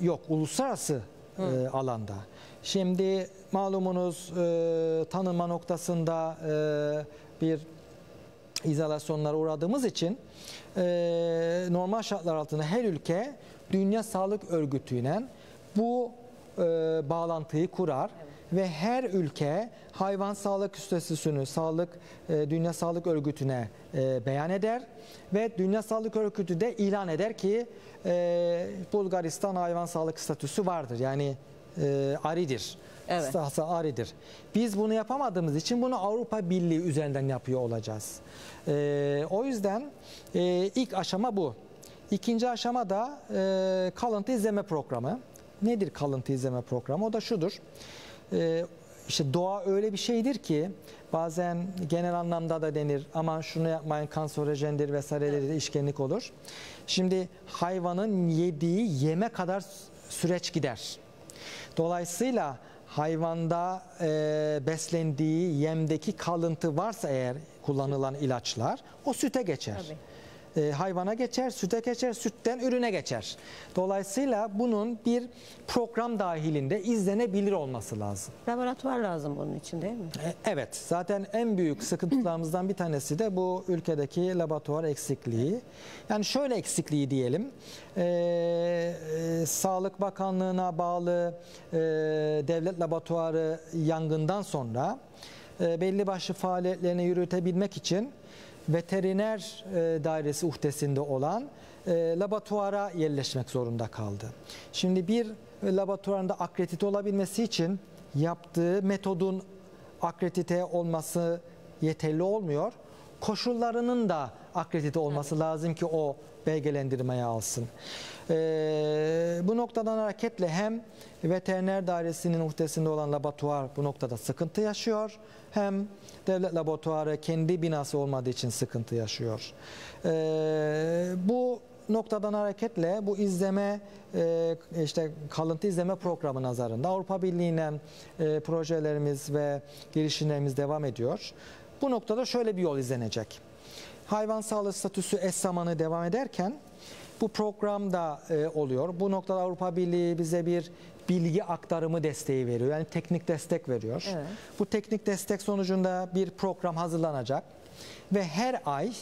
B: Yok uluslararası e, alanda. Şimdi malumunuz e, tanınma noktasında e, bir izolasyonlara uğradığımız için e, normal şartlar altında her ülke Dünya Sağlık Örgütü'yle bu e, bağlantıyı kurar ve her ülke hayvan sağlık statüsünü sağlık e, Dünya Sağlık Örgütü'ne e, beyan eder ve Dünya Sağlık Örgütü de ilan eder ki e, Bulgaristan hayvan sağlık statüsü vardır. Yani e, aridir.
A: Evet.
B: Sahası aridir. Biz bunu yapamadığımız için bunu Avrupa Birliği üzerinden yapıyor olacağız. E, o yüzden e, ilk aşama bu. İkinci aşama da e, kalıntı izleme programı. Nedir kalıntı izleme programı? O da şudur. E, işte doğa öyle bir şeydir ki bazen genel anlamda da denir aman şunu yapmayın kanserojendir vesaireleri de işkenlik olur. Şimdi hayvanın yediği yeme kadar süreç gider. Dolayısıyla hayvanda e, beslendiği yemdeki kalıntı varsa eğer kullanılan ilaçlar o süte geçer.
A: Tabii.
B: E, hayvana geçer, süte geçer, sütten ürüne geçer. Dolayısıyla bunun bir program dahilinde izlenebilir olması lazım.
A: Laboratuvar lazım bunun için değil mi?
B: E, Evet, zaten en büyük sıkıntılarımızdan bir tanesi de bu ülkedeki laboratuvar eksikliği. Yani şöyle eksikliği diyelim, e, e, Sağlık Bakanlığı'na bağlı e, devlet laboratuvarı yangından sonra e, belli başlı faaliyetlerini yürütebilmek için veteriner e, dairesi uhdesinde olan e, laboratuvara yerleşmek zorunda kaldı. Şimdi bir laboratuvarında akredite olabilmesi için yaptığı metodun akredite olması yeterli olmuyor. Koşullarının da akredite olması lazım ki o belgelendirmeyi alsın. Ee, bu noktadan hareketle hem veteriner dairesinin uhdesinde olan laboratuvar bu noktada sıkıntı yaşıyor. Hem devlet laboratuvarı kendi binası olmadığı için sıkıntı yaşıyor. Ee, bu noktadan hareketle bu izleme e, işte kalıntı izleme programı nazarında Avrupa Birliği'yle e, projelerimiz ve girişimlerimiz devam ediyor. Bu noktada şöyle bir yol izlenecek. Hayvan sağlığı statüsü eş zamanı devam ederken bu program da e, oluyor. Bu noktada Avrupa Birliği bize bir bilgi aktarımı desteği veriyor. Yani teknik destek veriyor.
A: Evet.
B: Bu teknik destek sonucunda bir program hazırlanacak ve her ay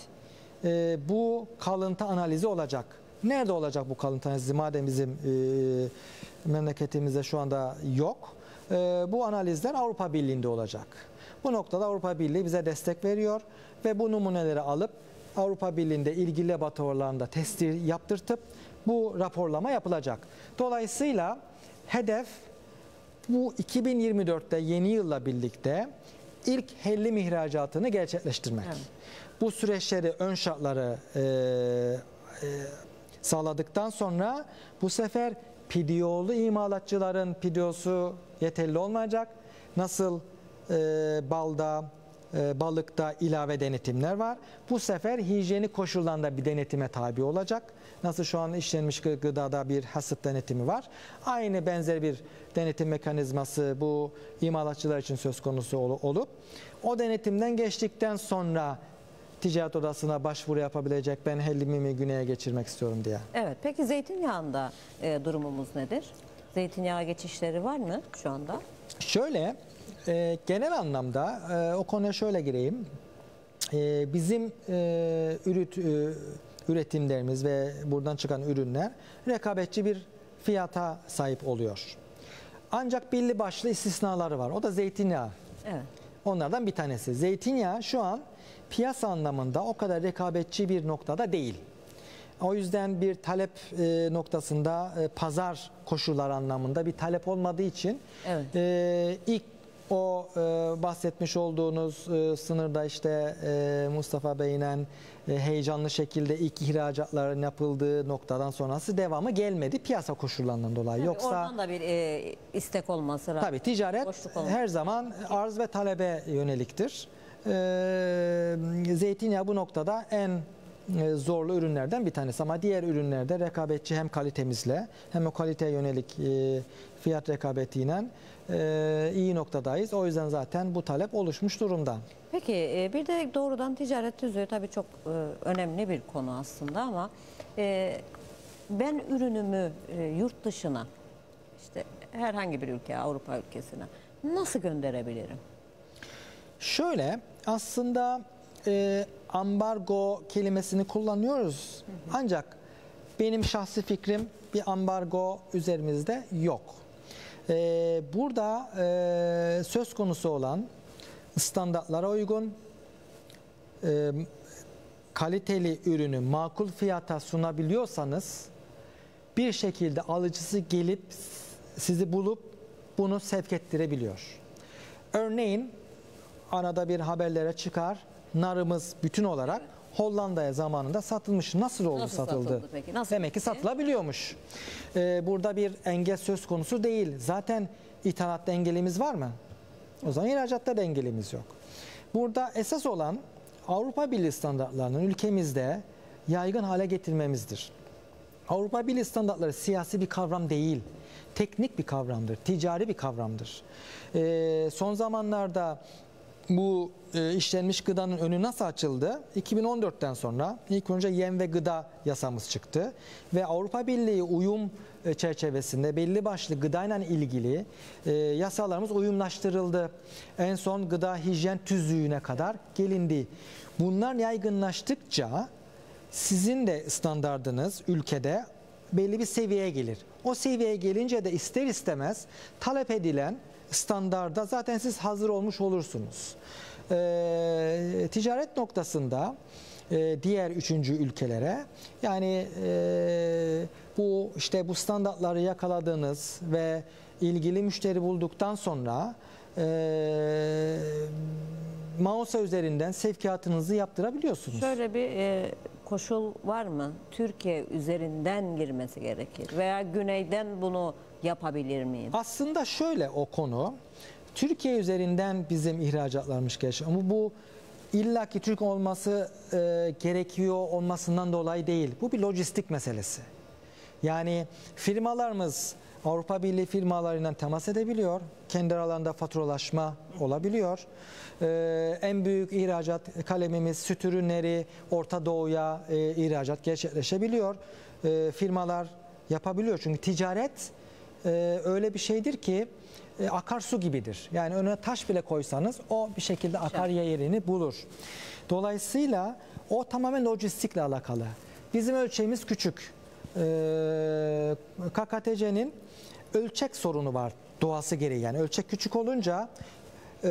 B: e, bu kalıntı analizi olacak. Nerede olacak bu kalıntı analizi? Madem bizim e, memleketimizde şu anda yok. E, bu analizler Avrupa Birliği'nde olacak. Bu noktada Avrupa Birliği bize destek veriyor ve bu numuneleri alıp Avrupa Birliği'nde ilgili laboratuvarlarında testi yaptırtıp bu raporlama yapılacak. Dolayısıyla hedef bu 2024'te yeni yılla birlikte ilk hellim ihracatını gerçekleştirmek.
A: Evet.
B: Bu süreçleri, ön şartları e, e, sağladıktan sonra bu sefer pidiyolu imalatçıların pidiyosu yeterli olmayacak. Nasıl e, balda, e, balıkta ilave denetimler var. Bu sefer hijyenik koşullarında bir denetime tabi olacak. Nasıl şu an işlenmiş gı- gıdada bir hasıt denetimi var. Aynı benzer bir denetim mekanizması bu imalatçılar için söz konusu ol- olup o denetimden geçtikten sonra ticaret odasına başvuru yapabilecek ben hellimimi güneye geçirmek istiyorum diye.
A: Evet. Peki zeytinyağında e, durumumuz nedir? Zeytinyağı geçişleri var mı şu anda?
B: Şöyle e, genel anlamda e, o konuya şöyle gireyim. E, bizim e, ürüt, e, üretimlerimiz ve buradan çıkan ürünler rekabetçi bir fiyata sahip oluyor. Ancak belli başlı istisnaları var. O da zeytinyağı.
A: Evet.
B: Onlardan bir tanesi. Zeytinyağı şu an piyasa anlamında o kadar rekabetçi bir noktada değil. O yüzden bir talep e, noktasında e, pazar koşulları anlamında bir talep olmadığı için
A: Evet.
B: e, ilk o e, bahsetmiş olduğunuz e, sınırda işte e, Mustafa Bey'le e, heyecanlı şekilde ilk ihracatların yapıldığı noktadan sonrası devamı gelmedi piyasa koşullarından dolayı.
A: Tabii
B: Yoksa
A: oradan da bir e, istek olması lazım.
B: Tabii ticaret her zaman arz ve talebe yöneliktir. Ee, zeytinyağı bu noktada en e, zorlu ürünlerden bir tanesi ama diğer ürünlerde rekabetçi hem kalitemizle hem o kaliteye yönelik e, fiyat rekabetiyle e, iyi noktadayız. O yüzden zaten bu talep oluşmuş durumda.
A: Peki e, bir de doğrudan ticaret tüzüğü tabii çok e, önemli bir konu aslında ama e, ben ürünümü e, yurt dışına işte herhangi bir ülkeye Avrupa ülkesine nasıl gönderebilirim?
B: Şöyle aslında e, ambargo kelimesini kullanıyoruz ancak benim şahsi fikrim bir ambargo üzerimizde yok. E, burada e, söz konusu olan standartlara uygun e, kaliteli ürünü makul fiyata sunabiliyorsanız bir şekilde alıcısı gelip sizi bulup bunu sevk ettirebiliyor. Örneğin arada bir haberlere çıkar. Narımız bütün olarak Hollanda'ya zamanında satılmış. Nasıl oldu
A: Nasıl
B: satıldı?
A: satıldı peki? Nasıl
B: Demek ki
A: gitti?
B: satılabiliyormuş. Ee, burada bir engel söz konusu değil. Zaten ithalatta engelimiz var mı? O zaman ihracatta da engelimiz yok. Burada esas olan Avrupa Birliği standartlarının ülkemizde yaygın hale getirmemizdir. Avrupa Birliği standartları siyasi bir kavram değil, teknik bir kavramdır, ticari bir kavramdır. Ee, son zamanlarda bu e, işlenmiş gıdanın önü nasıl açıldı? 2014'ten sonra ilk önce yem ve gıda yasamız çıktı ve Avrupa Birliği uyum e, çerçevesinde belli başlı gıdayla ilgili e, yasalarımız uyumlaştırıldı. En son gıda hijyen tüzüğüne kadar gelindi. Bunlar yaygınlaştıkça sizin de standardınız ülkede belli bir seviyeye gelir. O seviyeye gelince de ister istemez talep edilen standarda zaten siz hazır olmuş olursunuz. Ee, ticaret noktasında e, diğer üçüncü ülkelere yani e, bu işte bu standartları yakaladığınız ve ilgili müşteri bulduktan sonra e, Mausa üzerinden sevkiyatınızı yaptırabiliyorsunuz.
A: Şöyle bir e, koşul var mı? Türkiye üzerinden girmesi gerekir veya güneyden bunu yapabilir miyim?
B: Aslında şöyle o konu. Türkiye üzerinden bizim ihracatlarımız geçiyor. Ama bu illaki Türk olması e, gerekiyor olmasından dolayı değil. Bu bir lojistik meselesi. Yani firmalarımız Avrupa Birliği firmalarıyla temas edebiliyor. Kendi aralarında faturalaşma olabiliyor. Ee, en büyük ihracat kalemimiz süt ürünleri Orta Doğu'ya e, ihracat gerçekleşebiliyor. Ee, firmalar yapabiliyor. Çünkü ticaret e, öyle bir şeydir ki e, akarsu gibidir. Yani önüne taş bile koysanız o bir şekilde akar yerini bulur. Dolayısıyla o tamamen lojistikle alakalı. Bizim ölçeğimiz küçük. Ee, KKTC'nin ölçek sorunu var doğası gereği. Yani ölçek küçük olunca e,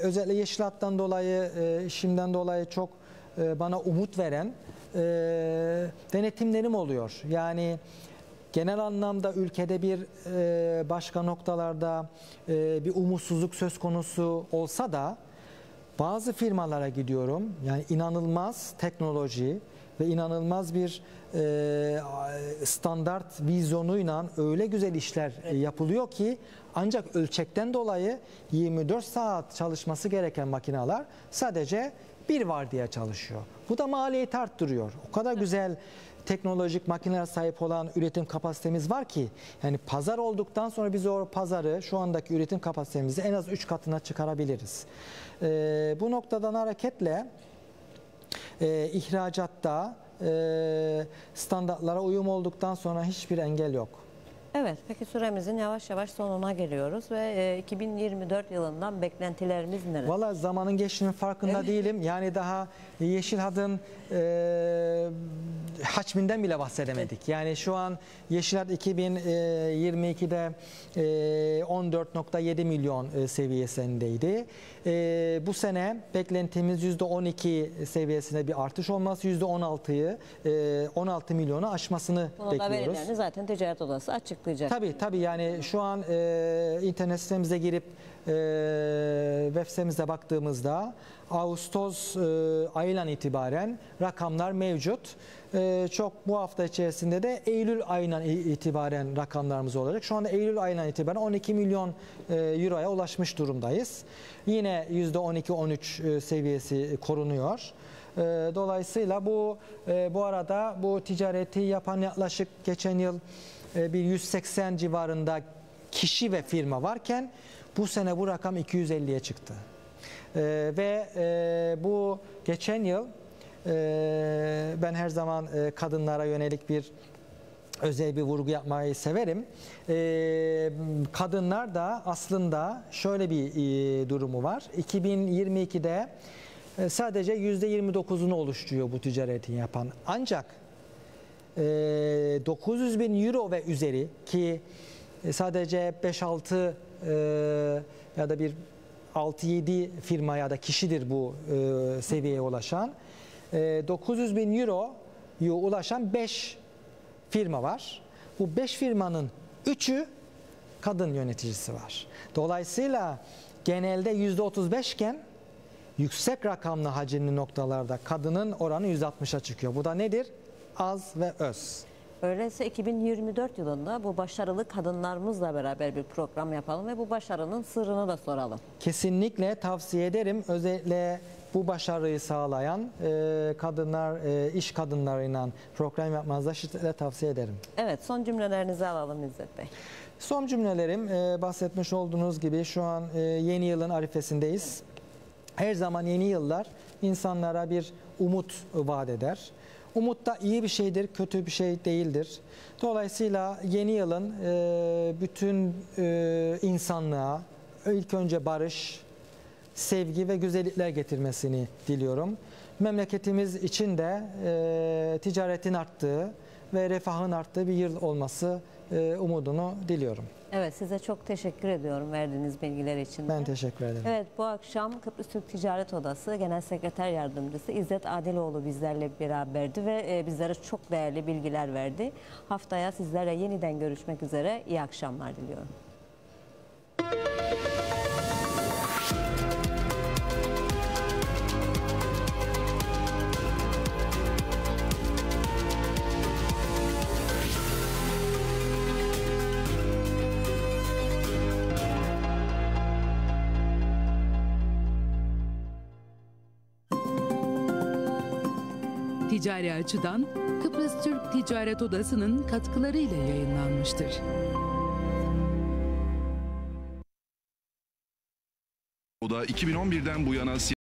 B: özellikle yeşil hattan dolayı, e, işimden dolayı çok e, bana umut veren e, denetimlerim oluyor. Yani genel anlamda ülkede bir e, başka noktalarda e, bir umutsuzluk söz konusu olsa da bazı firmalara gidiyorum. Yani inanılmaz teknoloji ve inanılmaz bir e, standart vizyonuyla öyle güzel işler e, yapılıyor ki ancak ölçekten dolayı 24 saat çalışması gereken makineler sadece bir var diye çalışıyor. Bu da maliyeti arttırıyor. O kadar güzel teknolojik makineler sahip olan üretim kapasitemiz var ki yani pazar olduktan sonra biz o pazarı şu andaki üretim kapasitemizi en az 3 katına çıkarabiliriz. Ee, bu noktadan hareketle e, ihracatta e, standartlara uyum olduktan sonra hiçbir engel yok.
A: Evet, peki süremizin yavaş yavaş sonuna geliyoruz ve e, 2024 yılından beklentilerimiz neler?
B: Valla zamanın geçtiğinin farkında değilim. Yani daha Yeşil Had'ın e, hacminden bile bahsedemedik. Yani şu an Yeşil Had 2022'de e, 14.7 milyon e, seviyesindeydi. E, bu sene beklentimiz %12 seviyesinde bir artış olması, %16'yı e, 16 milyonu aşmasını
A: Bunu da
B: bekliyoruz.
A: verilerini zaten ticaret odası açıklayacak.
B: Tabii tabii yani şu an e, internet sitemize girip e, web sitemize baktığımızda Ağustos e, ayından itibaren rakamlar mevcut. E, çok bu hafta içerisinde de Eylül ayından itibaren rakamlarımız olacak. Şu anda Eylül ayından itibaren 12 milyon e, euroya ulaşmış durumdayız. Yine %12-13 e, seviyesi korunuyor. E, Dolayısıyla bu e, bu arada bu ticareti yapan yaklaşık geçen yıl e, bir 180 civarında kişi ve firma varken bu sene bu rakam 250'ye çıktı. E, ve e, bu geçen yıl e, ben her zaman e, kadınlara yönelik bir özel bir vurgu yapmayı severim. E, kadınlar da aslında şöyle bir e, durumu var. 2022'de e, sadece %29'unu oluşturuyor bu ticaretin yapan. Ancak e, 900 bin euro ve üzeri ki e, sadece 5-6 e, ya da bir 6-7 firma ya da kişidir bu e, seviyeye ulaşan. E, 900 bin euroya ulaşan 5 firma var. Bu 5 firmanın 3'ü kadın yöneticisi var. Dolayısıyla genelde %35 iken yüksek rakamlı hacimli noktalarda kadının oranı %60'a çıkıyor. Bu da nedir? Az ve öz.
A: Öyleyse 2024 yılında bu başarılı kadınlarımızla beraber bir program yapalım ve bu başarının sırrını da soralım.
B: Kesinlikle tavsiye ederim. Özellikle bu başarıyı sağlayan e, kadınlar, e, iş kadınlarıyla program yapmanızı şiddetle tavsiye ederim.
A: Evet, son cümlelerinizi alalım İzzet Bey.
B: Son cümlelerim e, bahsetmiş olduğunuz gibi şu an e, yeni yılın arifesindeyiz. her zaman yeni yıllar insanlara bir umut vaat eder. Umut da iyi bir şeydir, kötü bir şey değildir. Dolayısıyla yeni yılın e, bütün e, insanlığa ilk önce barış, sevgi ve güzellikler getirmesini diliyorum. Memleketimiz için de e, ticaretin arttığı ve refahın arttığı bir yıl olması umudunu diliyorum.
A: Evet size çok teşekkür ediyorum verdiğiniz bilgiler için. de.
B: Ben teşekkür ederim.
A: Evet bu akşam Kıbrıs Türk Ticaret Odası Genel Sekreter Yardımcısı İzzet Adiloğlu bizlerle beraberdi ve e, bizlere çok değerli bilgiler verdi. Haftaya sizlerle yeniden görüşmek üzere. İyi akşamlar diliyorum.
C: Ticari açıdan Kıbrıs Türk Ticaret Odası'nın katkılarıyla yayınlanmıştır.
D: O da 2011'den bu yana